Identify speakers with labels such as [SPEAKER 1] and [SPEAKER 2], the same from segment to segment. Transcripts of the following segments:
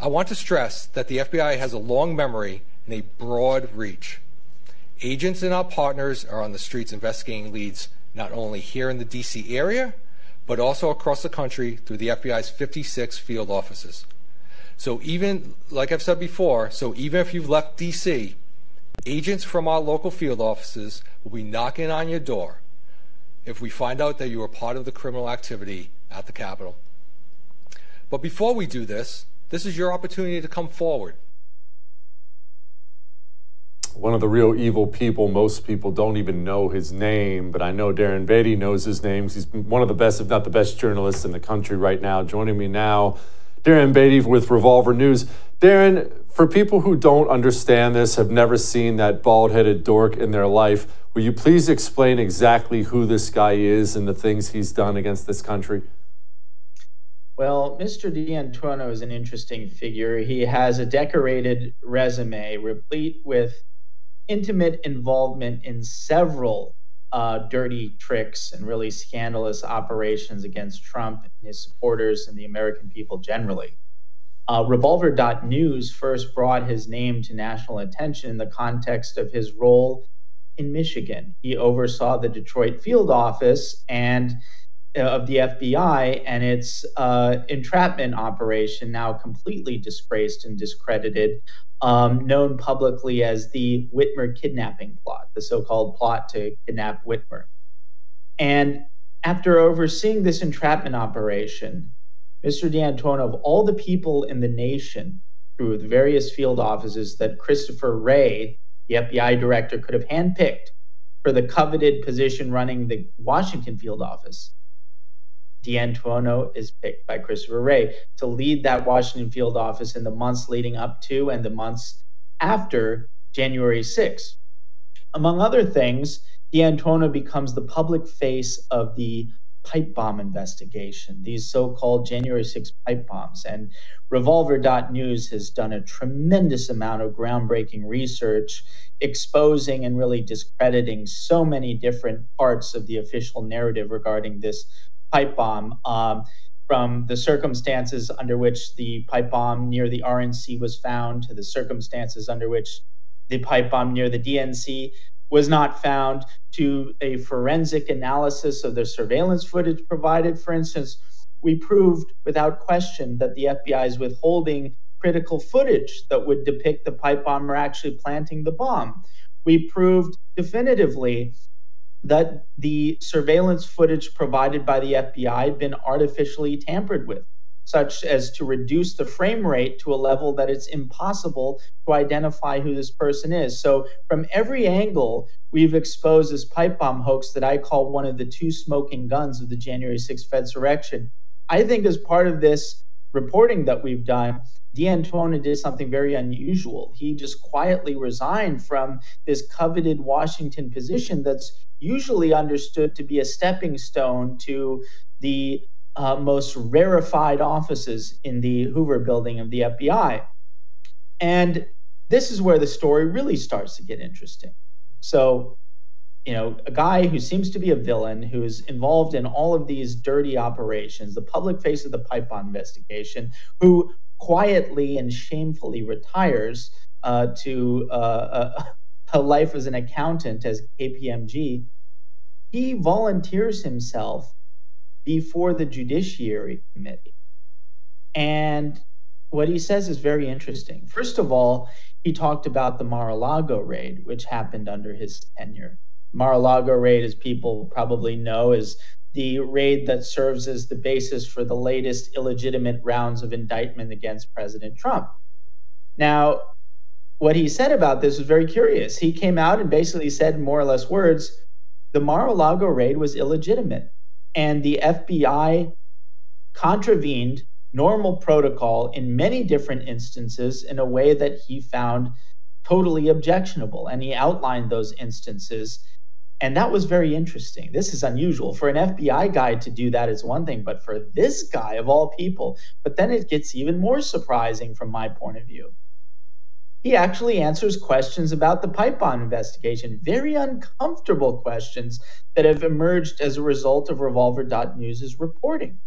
[SPEAKER 1] I want to stress that the FBI has a long memory and a broad reach. Agents and our partners are on the streets investigating leads not only here in the DC area, but also across the country through the FBI's 56 field offices. So even, like I've said before, so even if you've left DC, agents from our local field offices will be knocking on your door if we find out that you are part of the criminal activity at the Capitol. But before we do this, this is your opportunity to come forward
[SPEAKER 2] one of the real evil people. Most people don't even know his name, but I know Darren Beattie knows his name. He's one of the best, if not the best, journalists in the country right now. Joining me now, Darren Beattie with Revolver News. Darren, for people who don't understand this, have never seen that bald headed dork in their life, will you please explain exactly who this guy is and the things he's done against this country?
[SPEAKER 3] Well, Mr. D'Antuono is an interesting figure. He has a decorated resume replete with intimate involvement in several uh, dirty tricks and really scandalous operations against Trump and his supporters and the American people generally. Uh, Revolver.news first brought his name to national attention in the context of his role in Michigan. He oversaw the Detroit field office and of the FBI and its uh, entrapment operation, now completely disgraced and discredited, um, known publicly as the Whitmer kidnapping plot, the so called plot to kidnap Whitmer. And after overseeing this entrapment operation, Mr. D'Antuono, of all the people in the nation through the various field offices that Christopher Wray, the FBI director, could have handpicked for the coveted position running the Washington field office, D'Antuono is picked by Christopher Wray to lead that Washington field office in the months leading up to and the months after January 6. Among other things, D'Antuono becomes the public face of the pipe bomb investigation, these so called January 6 pipe bombs. And Revolver.news has done a tremendous amount of groundbreaking research exposing and really discrediting so many different parts of the official narrative regarding this pipe bomb. Um, from the circumstances under which the pipe bomb near the RNC was found to the circumstances under which the pipe bomb near the DNC was not found to a forensic analysis of the surveillance footage provided. For instance, we proved without question that the FBI is withholding critical footage that would depict the pipe bomber actually planting the bomb. We proved definitively that the surveillance footage provided by the FBI had been artificially tampered with, such as to reduce the frame rate to a level that it's impossible to identify who this person is. So, from every angle, we've exposed this pipe bomb hoax that I call one of the two smoking guns of the January 6th Fedsurrection. I think, as part of this reporting that we've done, D'Antuono did something very unusual. He just quietly resigned from this coveted Washington position that's usually understood to be a stepping stone to the uh, most rarefied offices in the Hoover building of the FBI. And this is where the story really starts to get interesting. So, you know, a guy who seems to be a villain, who's involved in all of these dirty operations, the public face of the pipe bomb investigation, who quietly and shamefully retires uh, to uh, a, a life as an accountant as KPMG, he volunteers himself before the Judiciary Committee. And what he says is very interesting. First of all, he talked about the Mar a Lago raid, which happened under his tenure. Mar a Lago raid, as people probably know, is the raid that serves as the basis for the latest illegitimate rounds of indictment against President Trump. Now, what he said about this was very curious. He came out and basically said, more or less words, the Mar-a-Lago raid was illegitimate, and the FBI contravened normal protocol in many different instances in a way that he found totally objectionable. And he outlined those instances. And that was very interesting. This is unusual. For an FBI guy to do that is one thing, but for this guy of all people, but then it gets even more surprising from my point of view he actually answers questions about the pipe bomb investigation, very uncomfortable questions that have emerged as a result of Revolver.News' reporting.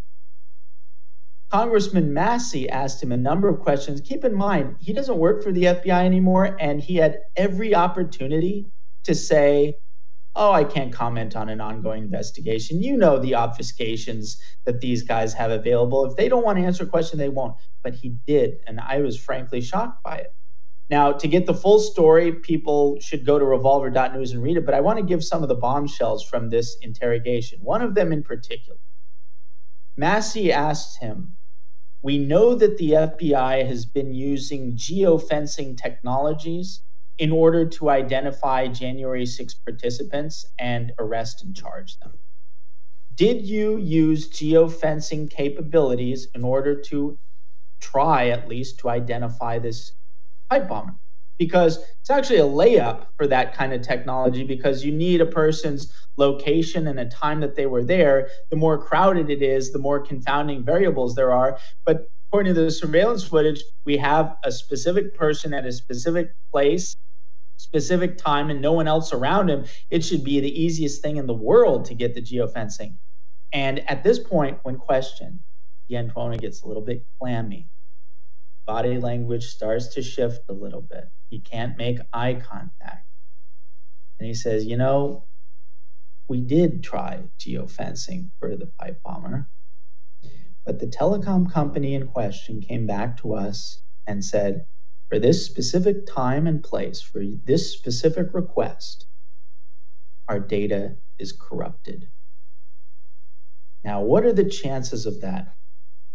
[SPEAKER 3] Congressman Massey asked him a number of questions. Keep in mind, he doesn't work for the FBI anymore, and he had every opportunity to say, Oh, I can't comment on an ongoing investigation. You know the obfuscations that these guys have available. If they don't want to answer a question, they won't. But he did, and I was frankly shocked by it. Now, to get the full story, people should go to revolver.news and read it, but I want to give some of the bombshells from this interrogation. One of them in particular. Massey asked him, We know that the FBI has been using geofencing technologies in order to identify January 6 participants and arrest and charge them. Did you use geofencing capabilities in order to try, at least, to identify this pipe bomber? Because it's actually a layup for that kind of technology because you need a person's location and a time that they were there. The more crowded it is, the more confounding variables there are. But according to the surveillance footage, we have a specific person at a specific place, specific time, and no one else around him. It should be the easiest thing in the world to get the geofencing. And at this point, when questioned, D'Antuono gets a little bit clammy. Body language starts to shift a little bit. He can't make eye contact. And he says, You know, we did try geofencing for the pipe bomber. But the telecom company in question came back to us and said, for this specific time and place, for this specific request, our data is corrupted. Now, what are the chances of that?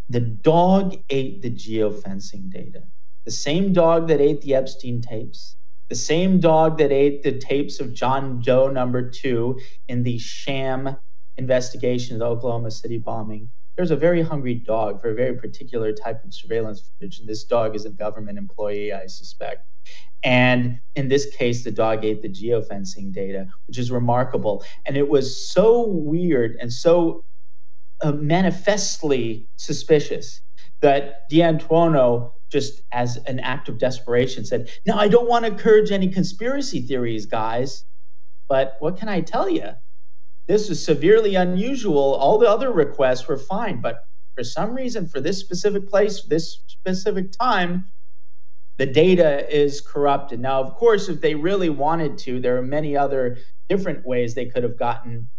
[SPEAKER 3] The dog ate the geofencing data. The same dog that ate the Epstein tapes, the same dog that ate the tapes of John Doe number two in the sham investigation of the Oklahoma City bombing, there's a very hungry dog for a very particular type of surveillance footage. And this dog is a government employee, I suspect. And in this case, the dog ate the geofencing data, which is remarkable. And it was so weird and so uh, manifestly suspicious that D'Antuono, just as an act of desperation, said, Now, I don't want to encourage any conspiracy theories, guys, but what can I tell you? This is severely unusual. All the other requests were fine, but for some reason, for this specific place, this specific time, the data is corrupted. Now, of course, if they really wanted to, there are many other different ways they could have gotten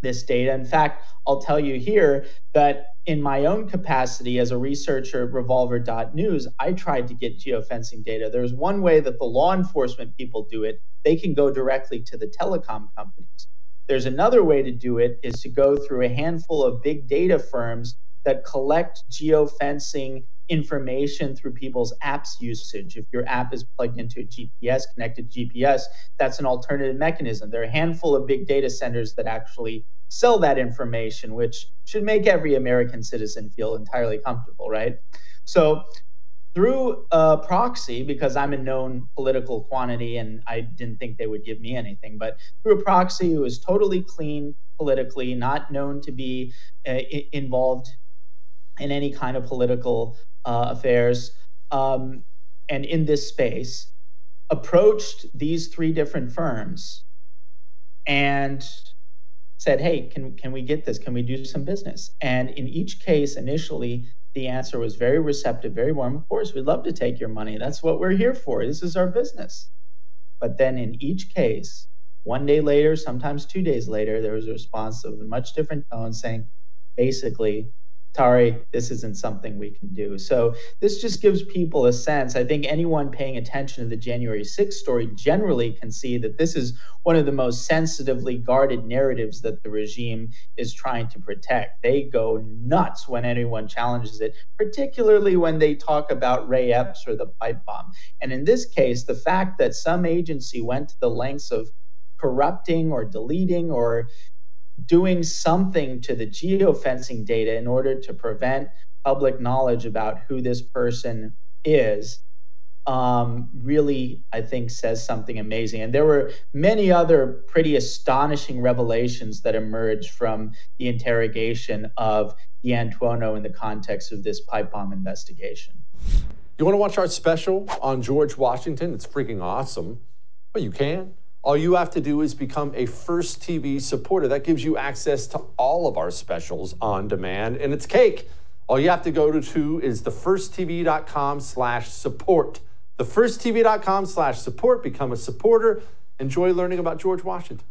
[SPEAKER 3] this data. In fact, I'll tell you here that in my own capacity as a researcher at revolver.news, I tried to get geofencing data. There's one way that the law enforcement people do it, they can go directly to the telecom companies. There's another way to do it is to go through a handful of big data firms that collect geofencing information through people's apps usage. If your app is plugged into a GPS, connected GPS, that's an alternative mechanism. There are a handful of big data centers that actually sell that information, which should make every American citizen feel entirely comfortable, right? So through a proxy because I'm a known political quantity and I didn't think they would give me anything, but through a proxy who is totally clean politically, not known to be uh, involved in any kind of political uh, affairs, um, and in this space, approached these three different firms and said, "Hey, can can we get this? Can we do some business?" And in each case, initially, the answer was very receptive, very warm. Of course, we'd love to take your money. That's what we're here for. This is our business. But then in each case, one day later, sometimes two days later, there was a response of a much different tone saying, basically, Tari, this isn't something we can do. So this just gives people a sense. I think anyone paying attention to the January 6th story generally can see that this is one of the most sensitively guarded narratives that the regime is trying to protect. They go nuts when anyone challenges it, particularly when they talk about Ray Epps or the pipe bomb. And in this case, the fact that some agency went to the lengths of corrupting or deleting or doing something to the geofencing data in order to prevent public knowledge about who this person is um, really, I think, says something amazing. And there were many other pretty astonishing revelations that emerged from the interrogation of D'Antuono in the context of this pipe bomb investigation.
[SPEAKER 2] You want to watch our special on George Washington? It's freaking awesome. Well, you can. All you have to do is become a First TV supporter. That gives you access to all of our specials on demand, and it's cake. All you have to go to is thefirsttv.com slash support. Thefirsttv.com slash support. Become a supporter. Enjoy learning about George Washington.